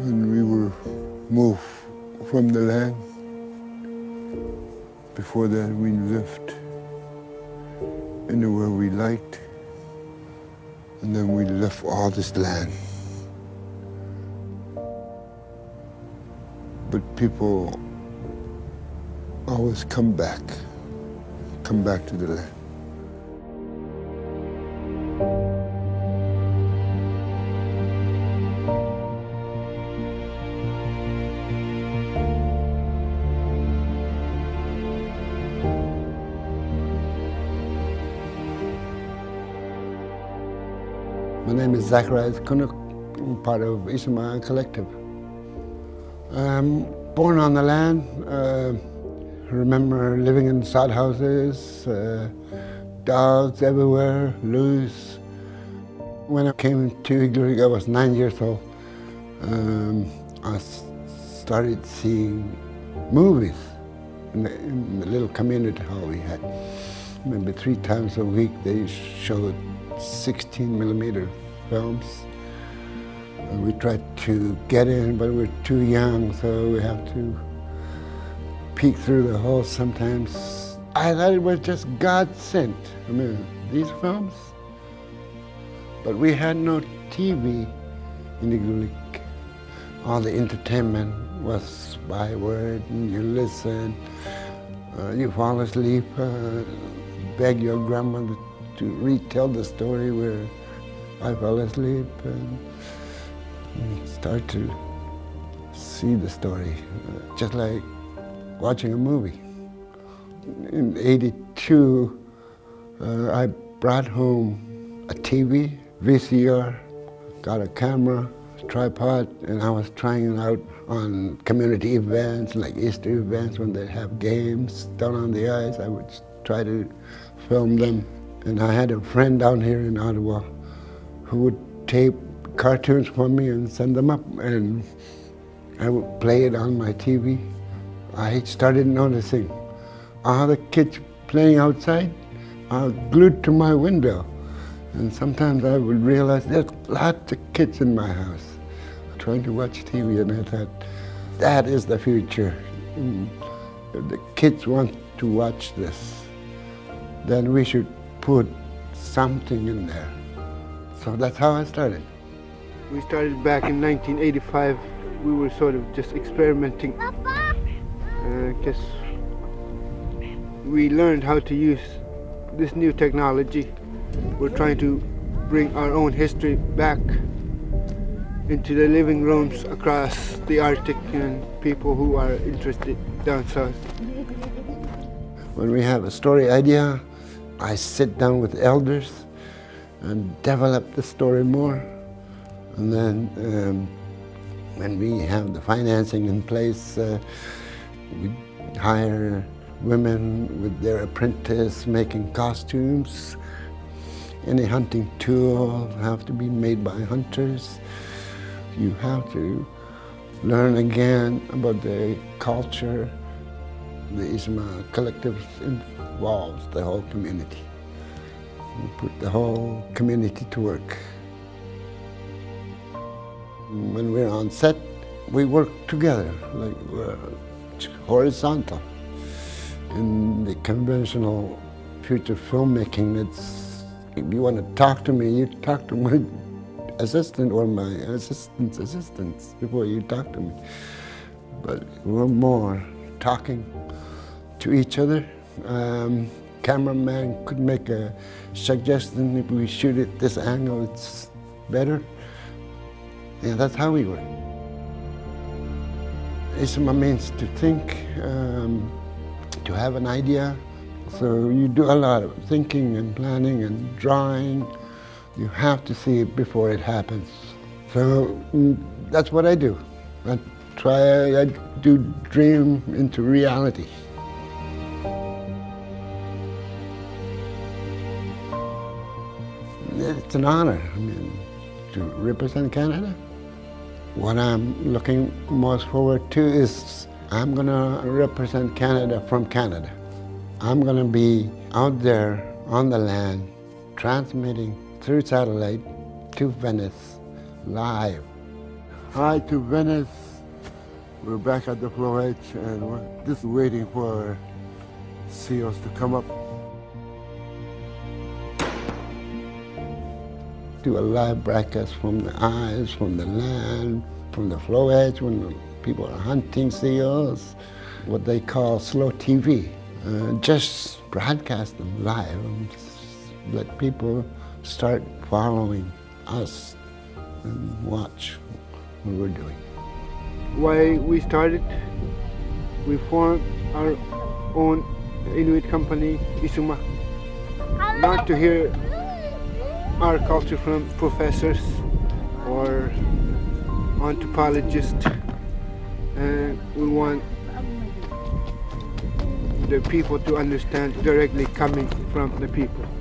when we were moved from the land. Before that, we lived anywhere we liked, and then we left all this land. But people always come back, come back to the land. My name is Zacharias Kunuk. I'm part of Isuma Collective. I'm born on the land. Uh, remember living in sod houses, uh, dogs everywhere, loose. When I came to Igloo, I was nine years old. Um, I started seeing movies in the, in the little community hall we had. Maybe three times a week they showed 16 millimeter films. And we tried to get in, but we're too young, so we have to peek through the hole sometimes. I thought it was just God sent. I mean, these films. But we had no TV in Igloolik. All the entertainment was by word, and you listen, uh, you fall asleep, uh, beg your grandmother to retell the story where I fell asleep and, start to see the story, uh, just like watching a movie. In 82, uh, I brought home a TV, VCR, got a camera, tripod, and I was trying it out on community events, like Easter events when they have games down on the ice. I would try to film them. And I had a friend down here in Ottawa who would tape cartoons for me and send them up, and I would play it on my TV. I started noticing all the kids playing outside are glued to my window. And sometimes I would realize there's lots of kids in my house trying to watch TV, and I thought, that is the future. If the kids want to watch this, then we should put something in there. So that's how I started. We started back in 1985. We were sort of just experimenting. Because uh, we learned how to use this new technology. We're trying to bring our own history back into the living rooms across the Arctic and people who are interested down south. When we have a story idea, I sit down with elders and develop the story more. And then um, when we have the financing in place, uh, we hire women with their apprentice making costumes. Any hunting tool have to be made by hunters. You have to learn again about the culture. The Isuma Collective involves the whole community. We put the whole community to work. When we're on set, we work together, like we're horizontal. In the conventional future filmmaking, it's if you want to talk to me, you talk to my assistant or my assistant's assistants before you talk to me. But we're more talking to each other. Um, cameraman could make a suggestion if we shoot it this angle, it's better. Yeah, that's how we work. It's my means to think, um, to have an idea. So you do a lot of thinking and planning and drawing. You have to see it before it happens. So mm, that's what I do. I try, I do dream into reality. It's an honor, I mean, to represent Canada. What I'm looking most forward to is I'm gonna represent Canada from Canada. I'm gonna be out there on the land, transmitting through satellite to Venice live. Hi to Venice. We're back at the Floe Edge and we're just waiting for seals to come up. Do a live broadcast from the eyes, from the land, from the Floe Edge when people are hunting seals, what they call slow TV. Uh, just broadcast them live and let people start following us and watch what we're doing. Why we started, we formed our own Inuit company, Isuma, not to hear our culture from professors or anthropologists. And we want the people to understand directly coming from the people.